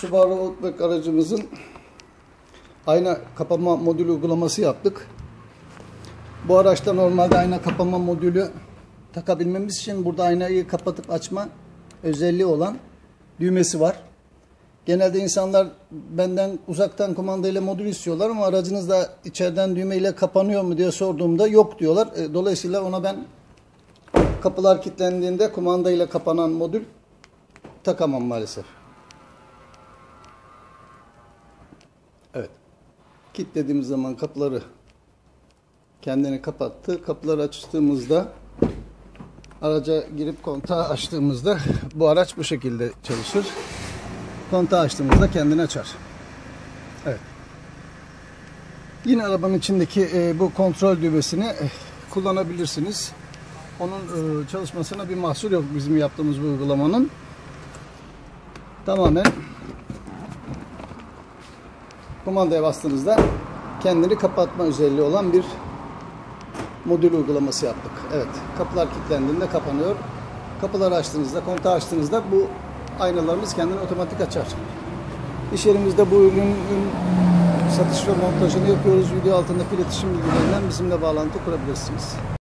Subaru Outback aracımızın ayna kapama modülü uygulaması yaptık. Bu araçta normalde ayna kapama modülü takabilmemiz için burada aynayı kapatıp açma özelliği olan düğmesi var. Genelde insanlar benden uzaktan kumandayla modül istiyorlar ama aracınızda içeriden düğmeyle kapanıyor mu diye sorduğumda yok diyorlar. E, Dolayısıyla ona ben kapılar kilitlendiğinde kumandayla kapanan modül takamam maalesef. Evet. Kilitlediğimiz zaman kapıları kendini kapattı. Kapıları açtığımızda araca girip kontağı açtığımızda bu araç bu şekilde çalışır. Kontağı açtığımızda kendini açar. Evet. Yine arabanın içindeki e, bu kontrol düğmesini e, kullanabilirsiniz. Onun e, çalışmasına bir mahsur yok bizim yaptığımız bu uygulamanın. Tamamen kumandaya bastığınızda kendini kapatma özelliği olan bir modül uygulaması yaptık. Evet, kapılar kilitlendiğinde kapanıyor. Kapıları açtığınızda, kontağı açtığınızda bu aynalarımız kendini otomatik açar. İş yerimizde bu ürünün satış ve montajını yapıyoruz. Video altındaki iletişim bilgilerinden bizimle bağlantı kurabilirsiniz.